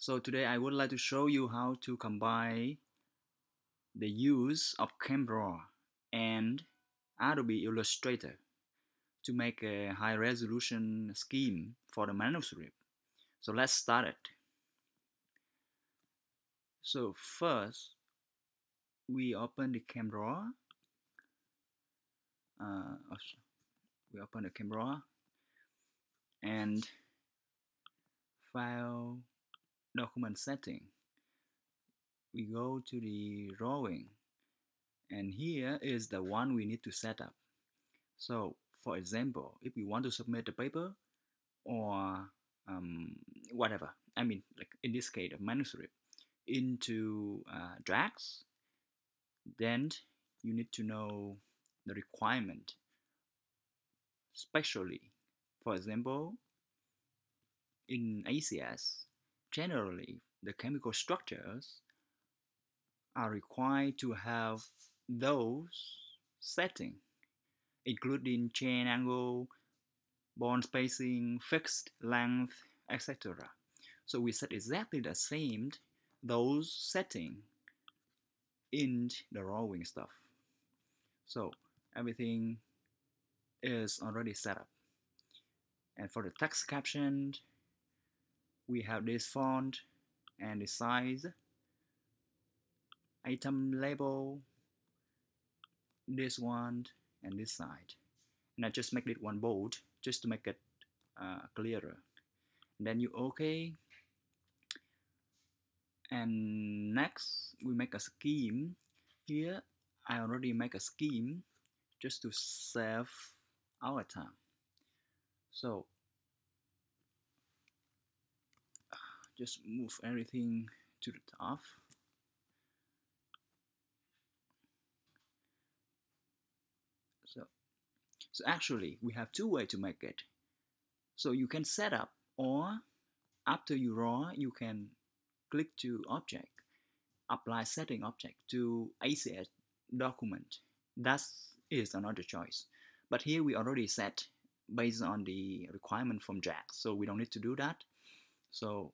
So today I would like to show you how to combine the use of ChemDraw and Adobe Illustrator to make a high resolution scheme for the manuscript. So let's start it. So first, we open the ChemDraw. Uh, we open the ChemDraw and file document setting. We go to the drawing and here is the one we need to set up. So for example if we want to submit the paper or um, whatever I mean like in this case a manuscript into uh, drafts then you need to know the requirement. Especially for example in ACS generally the chemical structures are required to have those setting, including chain angle, bond spacing, fixed length, etc. So we set exactly the same those setting in the drawing stuff. So everything is already set up. And for the text caption, we have this font and the size item label this one and this side. And I just make it one bold just to make it uh, clearer. And then you okay and next we make a scheme. Here I already make a scheme just to save our time. So just move everything to the top. So so actually we have two ways to make it. So you can set up or after you draw you can click to object apply setting object to ACS document. That is another choice. But here we already set based on the requirement from JACS so we don't need to do that. So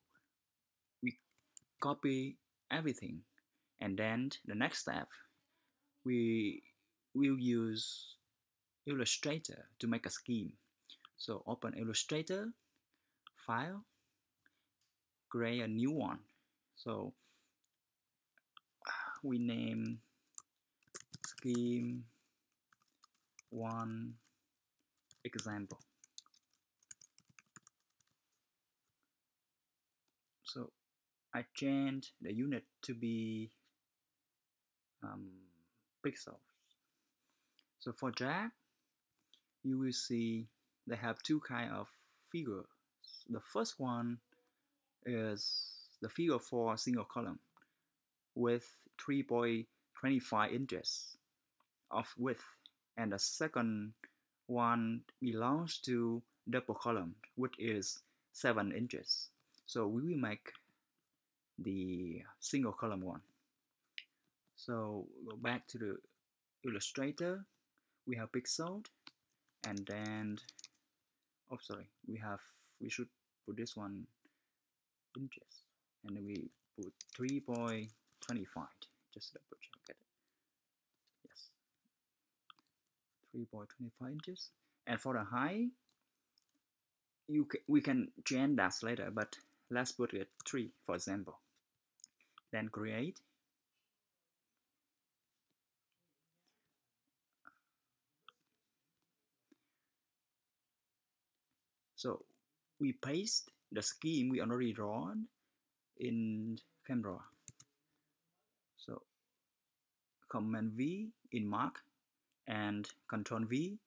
copy everything. And then the next step we will use Illustrator to make a scheme. So open Illustrator file create a new one. So we name scheme one example so I changed the unit to be um, pixels. So for drag, you will see they have two kind of figures. The first one is the figure for single column with 3.25 inches of width and the second one belongs to double column which is 7 inches. So we will make the single column one. So go back to the Illustrator, we have pixeled, and then, oh sorry, we have, we should put this one inches, and then we put 3.25, just double check it, yes, 3.25 inches, and for the height, you we can change that later, but let's put it 3 for example then create. So we paste the scheme we already drawn in ChemDraw so command V in mark and control V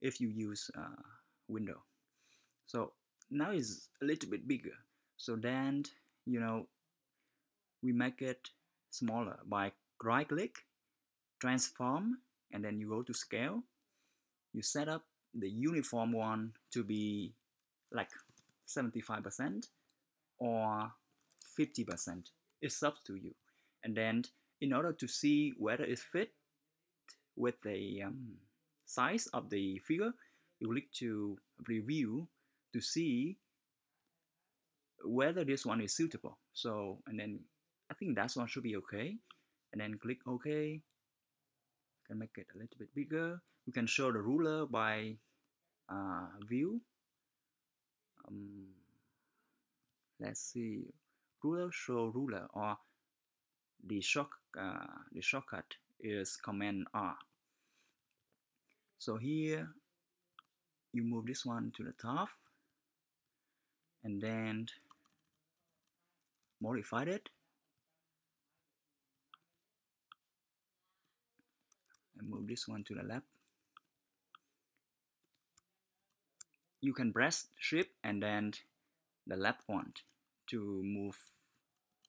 if you use uh, window. So now it's a little bit bigger. So then you know we make it smaller by right click, transform, and then you go to scale. You set up the uniform one to be like 75% or 50%. It's up to you. And then in order to see whether it fit with the um, size of the figure, you click to review to see whether this one is suitable so and then I think that one should be okay. And then click OK can make it a little bit bigger. We can show the ruler by uh, view. Um, let's see. Ruler show ruler or the uh, the shortcut is command R. So here you move this one to the top. And then modify it move this one to the left. You can press shift and then the left one to move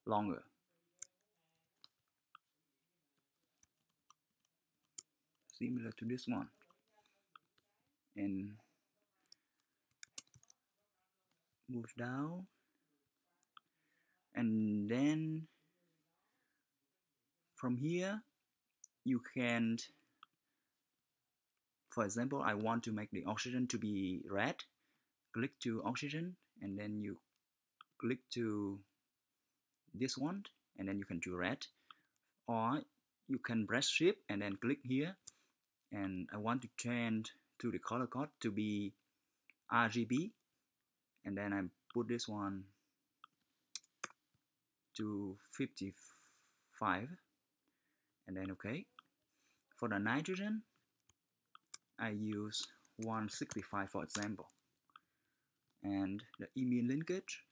longer. Similar to this one. And move down. And then from here you can for example I want to make the oxygen to be red click to oxygen and then you click to this one and then you can do red. Or you can press shift and then click here. And I want to change to the color code to be RGB and then I put this one to 55 and then okay. For the nitrogen I use 165 for example. And the imine linkage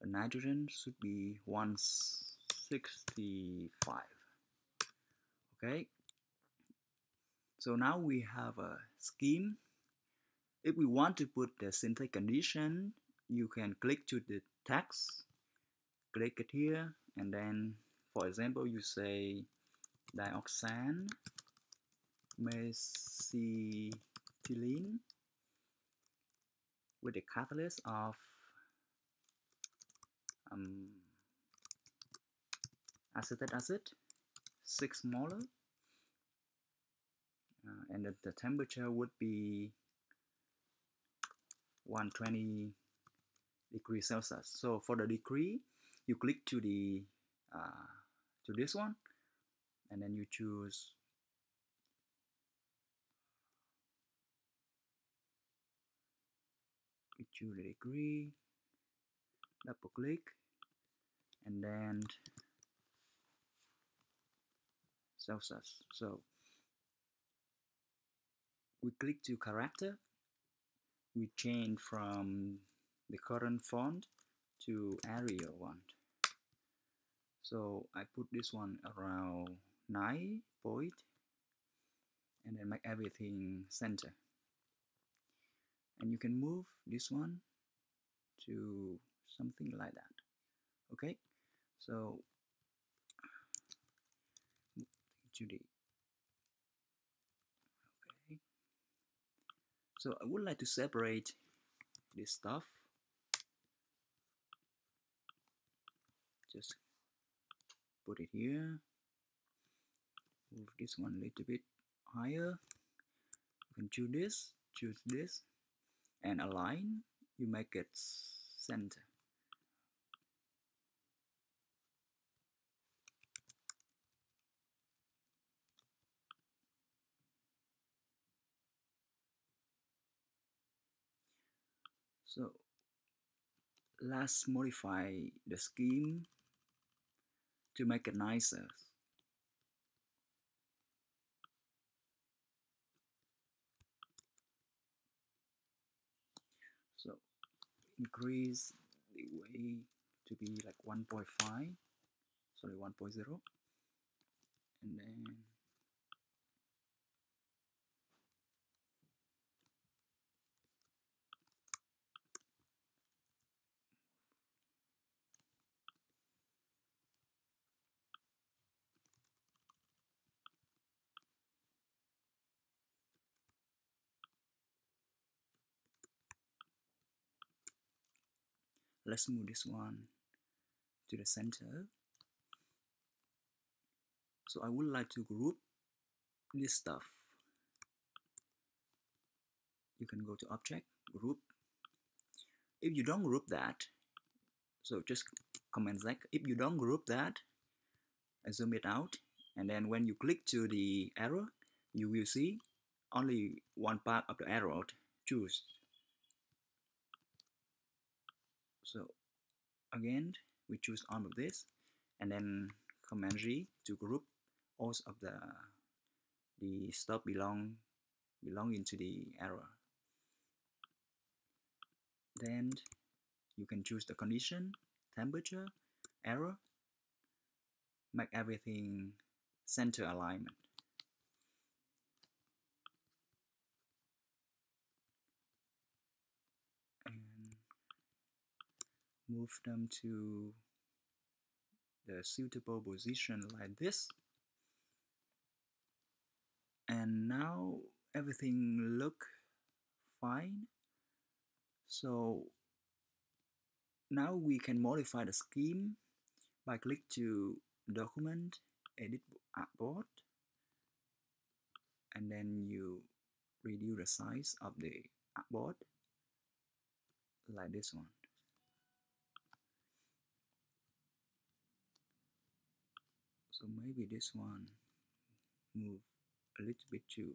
the nitrogen should be 165 okay? So now we have a scheme. If we want to put the synthetic condition you can click to the text click it here and then for example you say dioxane mesitylene with the catalyst of um, acetic acid 6 molar. Uh, and the, the temperature would be 120 degrees Celsius. So for the degree you click to the uh, to this one and then you choose the degree double click and then Celsius so we click to character. We change from the current font to Arial one. So I put this one around 9 point and then make everything center and you can move this one to something like that okay? So to the okay. So I would like to separate this stuff. Just put it here. Move this one a little bit higher. You can choose this choose this and align you make it center. So let's modify the scheme to make it nicer so increase the way to be like 1.5 sorry 1.0 and then let's move this one to the center. So I would like to group this stuff. You can go to object group. If you don't group that so just comment that if you don't group that I zoom it out and then when you click to the arrow you will see only one part of the arrow choose so again we choose all of this and then command G to group all of the the stuff belong belonging to the error then you can choose the condition temperature error make everything center alignment move them to the suitable position like this. And now everything look fine. So now we can modify the scheme by click to document edit artboard uh, and then you reduce the size of the uh, artboard like this one so maybe this one move a little bit too.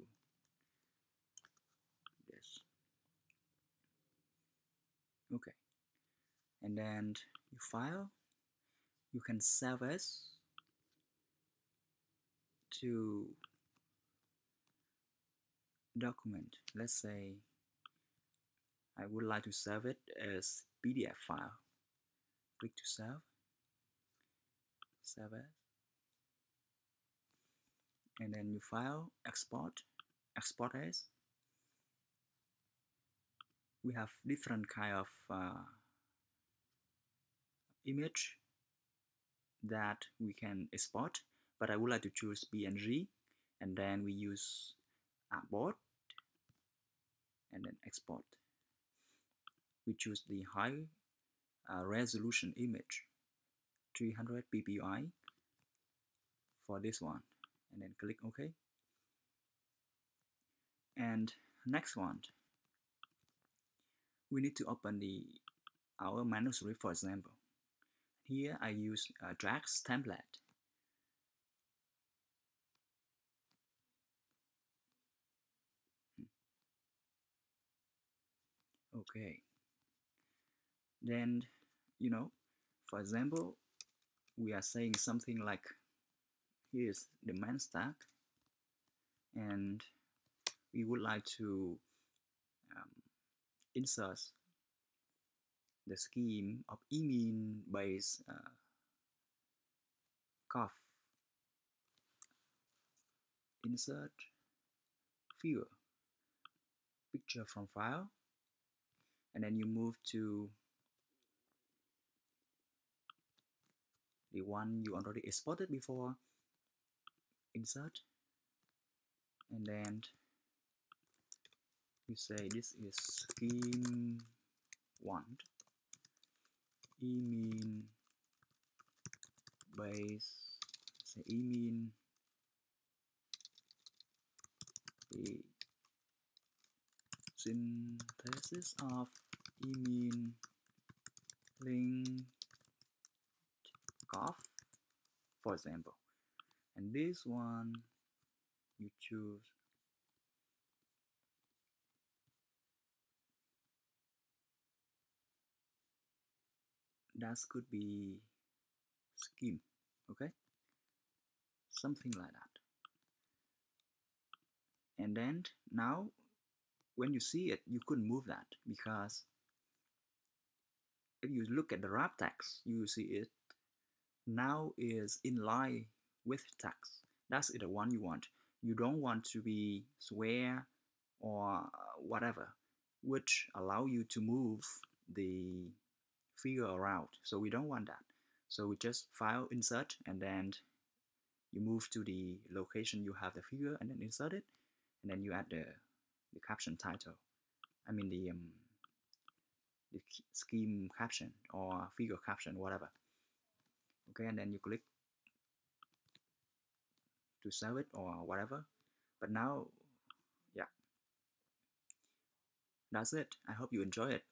This okay. And then you file. You can save as to document. Let's say I would like to save it as PDF file. Click to save. Save as and then you file export export as. We have different kind of uh, image that we can export but I would like to choose PNG and then we use artboard and then export. We choose the high uh, resolution image 300 ppi for this one and then click OK. And next one. We need to open the our manuscript for example. Here I use a Drax template. Okay then you know for example we are saying something like here's the main stack. And we would like to um, insert the scheme of imine based uh, insert viewer picture from file. And then you move to the one you already exported before insert and then you say this is scheme one imine base. Say imine the synthesis of imine link COF for example and this one you choose. That could be scheme okay? Something like that. And then now when you see it you couldn't move that because if you look at the wrap text you see it now is in line with text that's the one you want. You don't want to be square or whatever which allow you to move the figure around. So we don't want that. So we just file insert and then you move to the location you have the figure and then insert it and then you add the, the caption title. I mean the um, the scheme caption or figure caption whatever. Okay and then you click to sell it or whatever. But now yeah. That's it. I hope you enjoy it